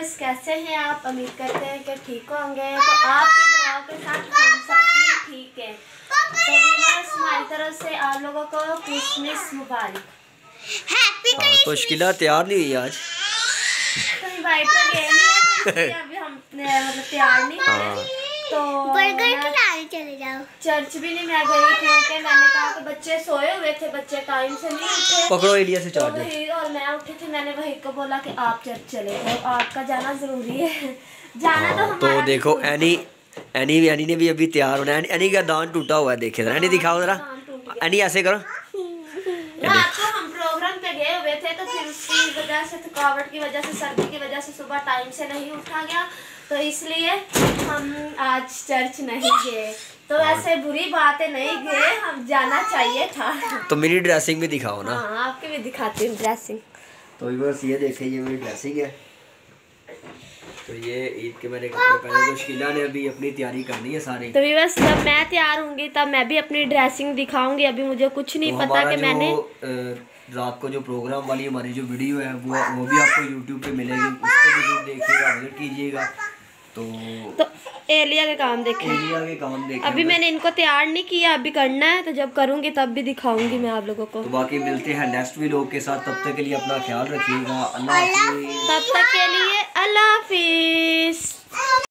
Viewers कैसे हैं आप? उम्मीद करते हैं कि ठीक होंगे। तो आपकी दुआओं के साथ हम सब भी ठीक है। तो व्यूअर्स हमारी तरफ़ से आप लोगों को क्रिसमस मुबारक। हैप्पी हाँ, तो तैयार नहीं हुई आज। तो इनवाइट तो गए नहीं है तो अभी हम मतलब तैयार नहीं हाँ। हुए तो बर्गर खिलाने चले जाओ। चर्च भी नहीं मैं गई क्योंकि मैंने कहा कि बच्चे सोए हुए थे बच्चे टाइम से नहीं उठे। पकड़ो इंडिया से तो चार्जर मैं उठी थी मैंने वही को बोला कि आप चर्च चले जाओ आपका जाना ज़रूरी है। जाना तो हाँ, हमारा तो देखो एनी एनी एनी एनी ने भी अभी तैयार होना है। एनी का दान टूटा हुआ है देखे जरा। एनी दिखाओ जरा। एनी ऐसे करो। थे तो फिर उसकी वजह से थकावट की वजह से सर्दी की वजह से सुबह टाइम से नहीं उठा गया। तो इसलिए हम आज चर्च नहीं गए। तो ऐसे बुरी बात है नहीं गए हम जाना चाहिए था। तो मेरी ड्रेसिंग भी दिखाओ ना। हाँ आपके भी दिखाती हूँ ड्रेसिंग तो बस ये देखे ये मेरी ड्रेसिंग है। तो ये ईद के मैंने कपड़े पहने तो शकीला ने अभी अपनी तैयारी करनी है सारी। तो बस जब मैं तैयार होंगी तब मैं भी अपनी ड्रेसिंग दिखाऊँगी। अभी मुझे कुछ नहीं तो पता कि मैंने रात को जो प्रोग्राम वाली हमारी जो वीडियो है वो वो भी आपको यूट्यूब पे मिलेगी। उसको भी ज़रूर देखिएगा विज़िट कीजिएगा। तो तो एलिया के काम देखे एरिया के काम देखें अभी मैंने इनको तैयार नहीं किया अभी करना है तो जब करूँगी तब भी दिखाऊँगी मैं आप लोगों को। तो बाकी मिलते हैं नेक्स्ट वीडियो के साथ। तब तक के लिए अपना ख्याल रखिएगा। अल्लाह तब तक के लिए अल्लाह हाफिज।